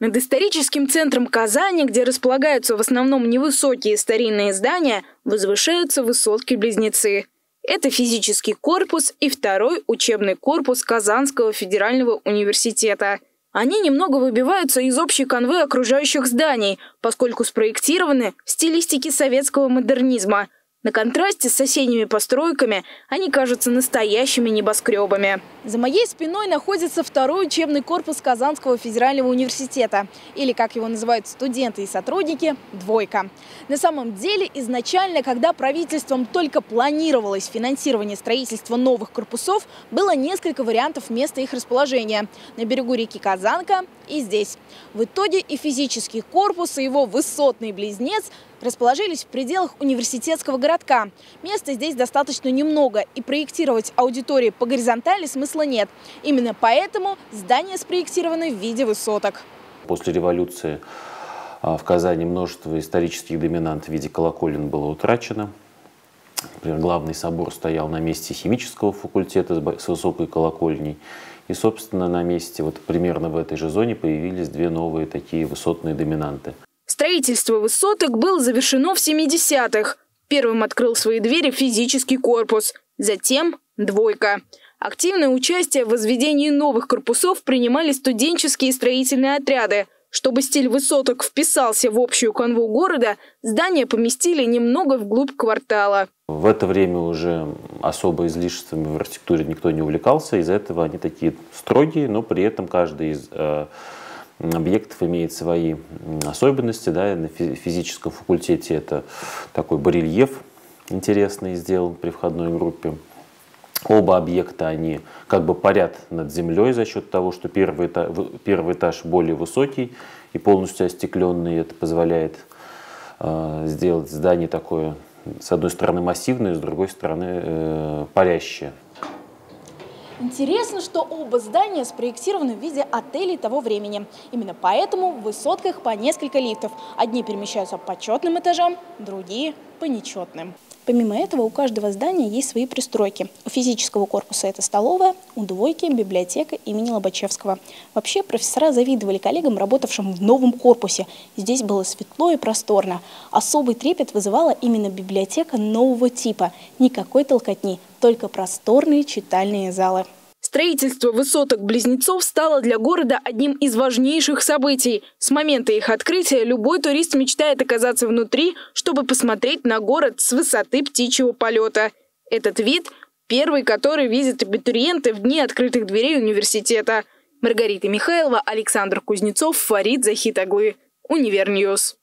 Над историческим центром Казани, где располагаются в основном невысокие старинные здания, возвышаются высотки-близнецы. Это физический корпус и второй учебный корпус Казанского федерального университета. Они немного выбиваются из общей канвы окружающих зданий, поскольку спроектированы в стилистике советского модернизма – на контрасте с соседними постройками они кажутся настоящими небоскребами. За моей спиной находится второй учебный корпус Казанского федерального университета, или, как его называют студенты и сотрудники, «двойка». На самом деле, изначально, когда правительством только планировалось финансирование строительства новых корпусов, было несколько вариантов места их расположения – на берегу реки Казанка и здесь. В итоге и физический корпус, и его высотный близнец расположились в пределах университетского городка. Места здесь достаточно немного, и проектировать аудитории по горизонтали смысла нет. Именно поэтому здания спроектированы в виде высоток. После революции а, в Казани множество исторических доминант в виде колоколен было утрачено. Например, главный собор стоял на месте химического факультета с высокой колокольней. И, собственно, на месте, вот примерно в этой же зоне появились две новые такие высотные доминанты. Строительство высоток было завершено в 70-х. Первым открыл свои двери физический корпус, затем «двойка». Активное участие в возведении новых корпусов принимали студенческие строительные отряды. Чтобы стиль высоток вписался в общую канву города, здания поместили немного вглубь квартала. В это время уже особо излишествами в архитектуре никто не увлекался, из-за этого они такие строгие, но при этом каждый из э, объектов имеет свои особенности. Да, на физическом факультете это такой барельеф интересный сделан при входной группе. Оба объекта, они как бы парят над землей за счет того, что первый этаж, первый этаж более высокий и полностью остекленный. Это позволяет э, сделать здание такое, с одной стороны массивное, с другой стороны э, парящее. Интересно, что оба здания спроектированы в виде отелей того времени. Именно поэтому в высотках по несколько лифтов. Одни перемещаются по четным этажам, другие по нечетным. Помимо этого, у каждого здания есть свои пристройки. У физического корпуса это столовая, у двойки – библиотека имени Лобачевского. Вообще, профессора завидовали коллегам, работавшим в новом корпусе. Здесь было светло и просторно. Особый трепет вызывала именно библиотека нового типа. Никакой толкотни, только просторные читальные залы. Строительство высоток-близнецов стало для города одним из важнейших событий. С момента их открытия любой турист мечтает оказаться внутри, чтобы посмотреть на город с высоты птичьего полета. Этот вид – первый, который видят абитуриенты в дни открытых дверей университета. Маргарита Михайлова, Александр Кузнецов, Фарид Захитаглы. Univer News.